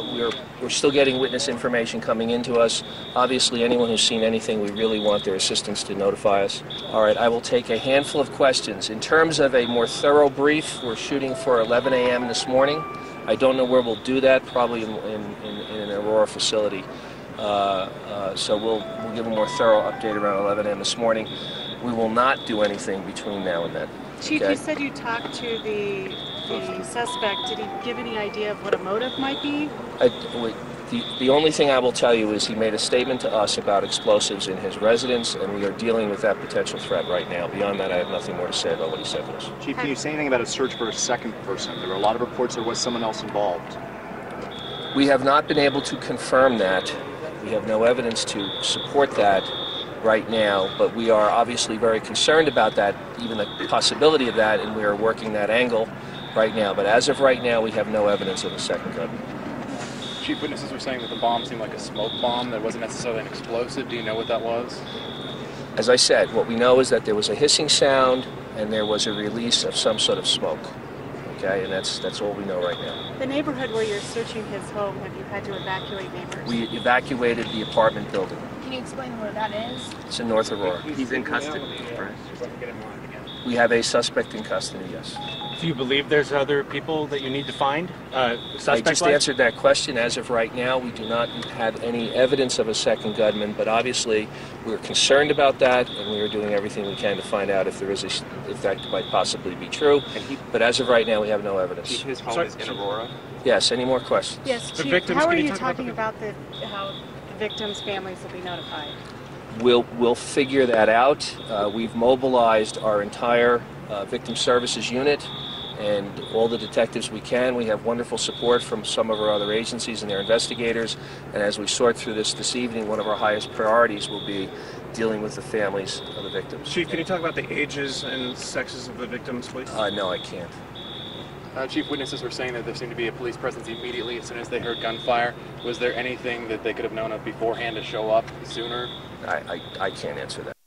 uh, we're, we're still getting witness information coming into us. Obviously, anyone who's seen anything, we really want their assistance to notify us. All right, I will take a handful of questions. In terms of a more thorough brief, we're shooting for 11 a.m. this morning. I don't know where we'll do that, probably in, in, in, in an Aurora facility. Uh, uh, so we'll, we'll give a more thorough update around 11 a.m. this morning. We will not do anything between now and then. Chief, Okay. you said you talked to the the suspect. Did he give any idea of what a motive might be? I, wait, the, the only thing I will tell you is he made a statement to us about explosives in his residence, and we are dealing with that potential threat right now. Beyond that, I have nothing more to say about what he said to us. Chief, can you say anything about a search for a second person? There were a lot of reports there was someone else involved. We have not been able to confirm that. We have no evidence to support that right now, but we are obviously very concerned about that, even the possibility of that, and we are working that angle right now. But as of right now, we have no evidence of a second gun. Chief witnesses were saying that the bomb seemed like a smoke bomb that wasn't necessarily an explosive. Do you know what that was? As I said, what we know is that there was a hissing sound and there was a release of some sort of smoke. Okay, and that's that's all we know right now. The neighborhood where you're searching his home, have you had to evacuate neighbors? We evacuated the apartment building. Can you explain where that is? It's in North Aurora. He's in custody, correct? We have a suspect in custody. Yes. Do you believe there's other people that you need to find? Uh, I suspect just answered that question. As of right now, we do not have any evidence of a second gunman, but obviously we're concerned about that, and we are doing everything we can to find out if there is a, if that might possibly be true. He, But as of right now, we have no evidence. his home Sorry, is in Aurora. Yes. Any more questions? yes, The Chief. victims, how are you you talk about talking the- about the how the victims' families will be notified? We'll we'll figure that out. Uh, we've mobilized our entire uh, victim services unit and all the detectives we can. We have wonderful support from some of our other agencies and their investigators. And as we sort through this this evening, one of our highest priorities will be dealing with the families of the victims. Chief, can you talk about the ages and sexes of the victims, please? Uh, no, I can't. Uh, Chief witnesses were saying that there seemed to be a police presence immediately as soon as they heard gunfire. Was there anything that they could have known of beforehand to show up sooner? I, I, I can't answer that.